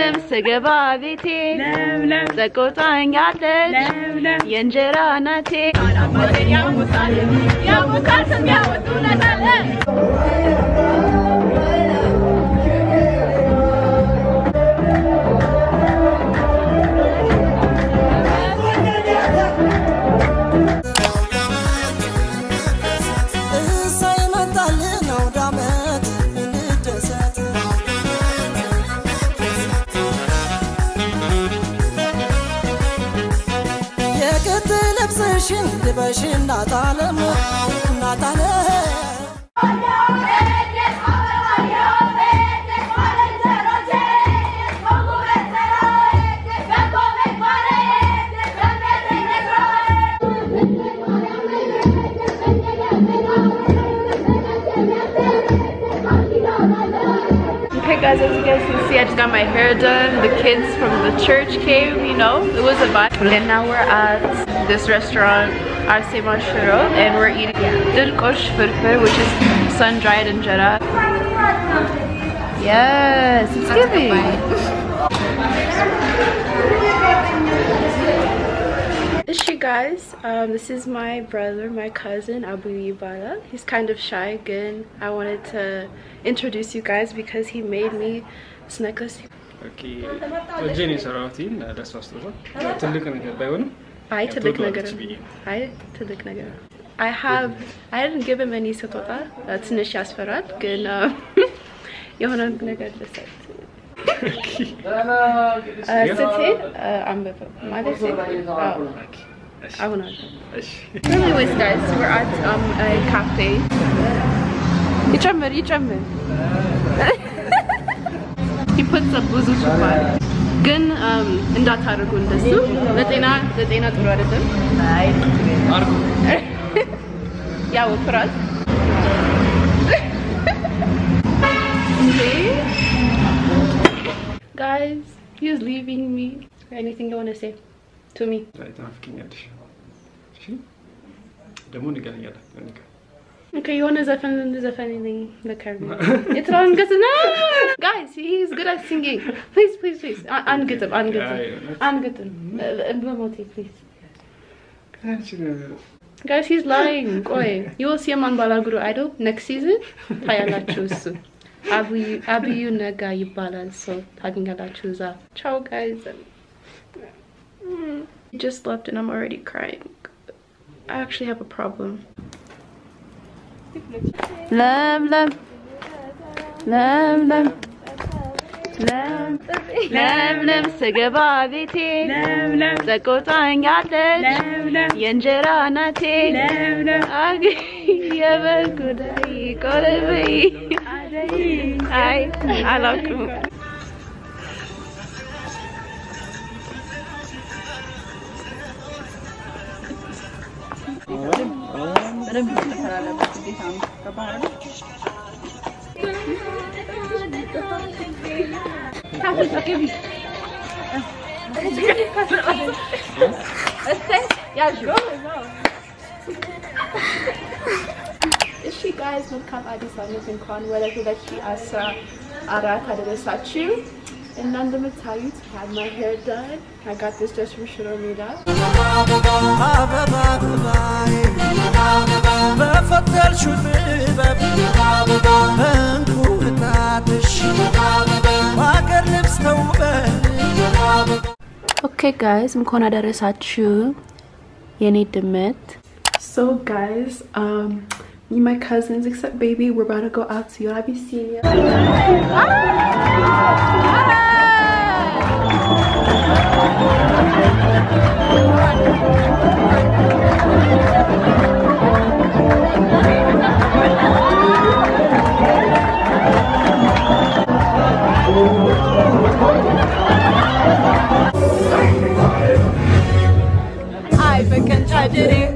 ለምለም ስገባ ቤቴ ተቆጣኛለች የእንጀራ እናቴ ያውቃል ስም ያወጡለታለን ልብስሽን ልበሽ እናታለም እናታለም Okay guys, as you guys can see, I just got my hair done. The kids from the church came, you know, it was a vibe. And now we're at this restaurant, Arsema Shiro, and we're eating dirkosh firfir, which is sun-dried injera. Yes, it's giving. Ishi guys, um, this is my brother, my cousin, Abu Yibala. He's kind of shy again. I wanted to introduce you guys because he made me this necklace. ኦኬ አይ ትልቅ ነገር አይ ትልቅ ነገር አይ ሃቭ አይ ዲድንት ጊቭ ሂም ኤኒ ስትወጣ ትንሽ ያስፈራል፣ ግን uh, የሆነ ነገር ልሰጥ. Uh, ስትሄድ uh, አንብበው ማለት አሁን አለ። um, ይጨምር ይጨምር. ብዙ ሱኳር ግን እንዳታደርጉ እንደሱ። ለጤና ለጤና ጥሩ አይደለም። ያወፍራል። እንዴ guys he's leaving me. Anything you want to say to me? ደግሞ እንገናኛለን። Okay, you wanna zafan in the Caribbean. it's wrong, Guys, he's good at singing. Please, please, please. Angetum, uh, uh, one more Bamoti, please. Guys, he's lying. Oi. You will see him on Balageru Idol next season. ታያላችሁ እሱ አብዩ ነጋ ይባላል ሰው ታገኛላችሁ እዛ Ciao, guys. Mm. Just left and I'm already crying. I actually have a problem. ለምለም ለምለም ለምለም ስገባ ቤቴ ተቆጣኛለች የእንጀራ እናቴ አግ የበጉዳይ ቆረበይ አይ አላውቅም Pero hindi go, if guys would come at this Sunday in Cornwall, I feel that she has uh, Arata de Sachu. And I'm gonna tell you to have my hair done. I got this dress from Shiro Meda. Okay guys, እንኳን አደረሳችሁ የኔ ድመት። So guys, um me and my cousins, except baby, we're about to go out to Yod Abyssinia. I fucking tried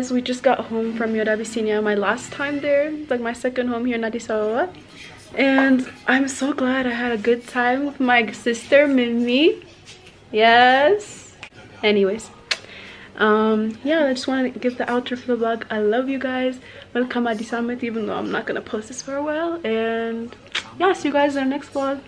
Guys, we just got home from Yod my last time there. Like my second home here in Addis Ababa. And I'm so glad I had a good time with my sister Mimi. Yes. Anyways. Um yeah, I just want to give the outro for the vlog. I love you guys. Welcome Addis Ababa even though I'm not gonna post this for a while. And yeah, see you guys in the next vlog.